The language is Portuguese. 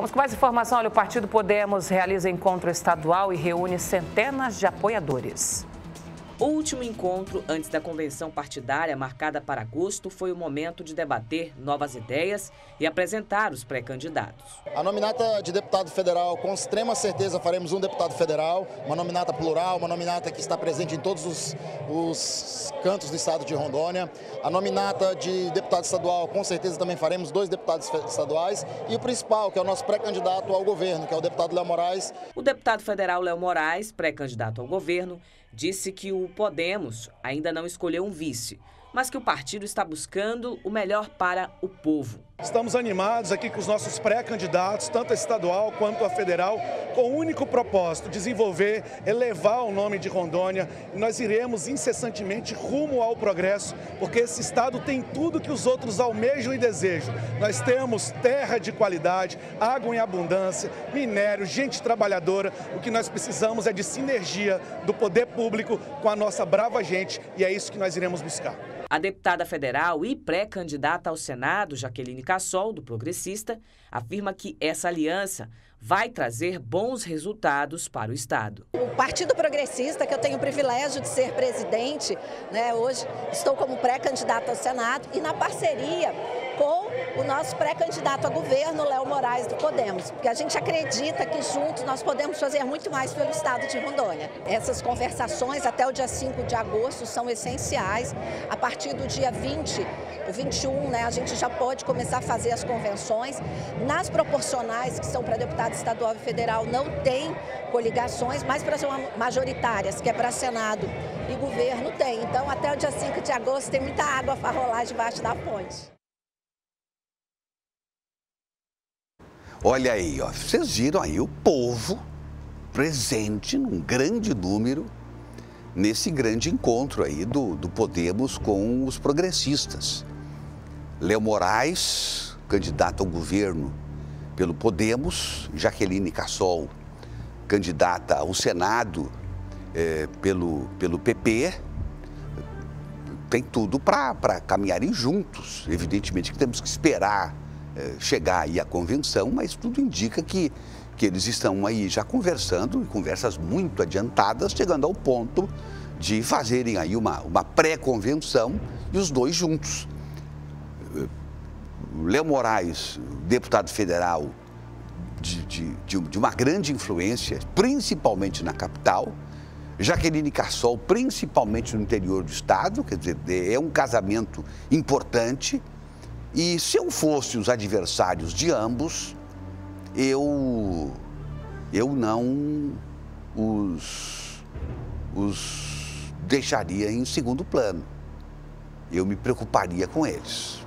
Vamos com mais informação. Olha, o Partido Podemos realiza encontro estadual e reúne centenas de apoiadores. O último encontro antes da convenção partidária, marcada para agosto, foi o momento de debater novas ideias e apresentar os pré-candidatos. A nominata de deputado federal, com extrema certeza faremos um deputado federal, uma nominata plural, uma nominata que está presente em todos os, os cantos do estado de Rondônia. A nominata de deputado estadual, com certeza também faremos dois deputados estaduais. E o principal, que é o nosso pré-candidato ao governo, que é o deputado Léo Moraes. O deputado federal Léo Moraes, pré-candidato ao governo, disse que o Podemos ainda não escolheu um vice, mas que o partido está buscando o melhor para o povo. Estamos animados aqui com os nossos pré-candidatos, tanto a estadual quanto a federal, com o único propósito, desenvolver, elevar o nome de Rondônia. E nós iremos incessantemente rumo ao progresso, porque esse estado tem tudo que os outros almejam e desejam. Nós temos terra de qualidade, água em abundância, minério, gente trabalhadora. O que nós precisamos é de sinergia do poder público com a nossa brava gente e é isso que nós iremos buscar. A deputada federal e pré-candidata ao Senado, Jaqueline Cassol, do Progressista, afirma que essa aliança vai trazer bons resultados para o Estado. O Partido Progressista, que eu tenho o privilégio de ser presidente, né, hoje estou como pré-candidata ao Senado e na parceria com o nosso pré-candidato a governo, Léo Moraes, do Podemos, porque a gente acredita que juntos nós podemos fazer muito mais pelo estado de Rondônia. Essas conversações até o dia 5 de agosto são essenciais. A partir do dia 20, o 21, né, a gente já pode começar a fazer as convenções. Nas proporcionais, que são para deputado estadual e federal, não tem coligações, mas para as majoritárias, que é para Senado e governo, tem. Então, até o dia 5 de agosto tem muita água para rolar debaixo da ponte. Olha aí, ó, vocês viram aí o povo presente num grande número nesse grande encontro aí do, do Podemos com os progressistas. Léo Moraes, candidato ao governo pelo Podemos, Jaqueline Cassol, candidata ao Senado eh, pelo, pelo PP, tem tudo para caminharem juntos. Evidentemente que temos que esperar eh, chegar aí à convenção, mas tudo indica que, que eles estão aí já conversando, conversas muito adiantadas, chegando ao ponto de fazerem aí uma, uma pré-convenção e os dois juntos. Léo Moraes, deputado federal de, de, de, uma grande influência, principalmente na capital, Jaqueline Cassol, principalmente no interior do estado, quer dizer, é um casamento importante e se eu fosse os adversários de ambos, eu, eu não os, os deixaria em segundo plano. Eu me preocuparia com eles.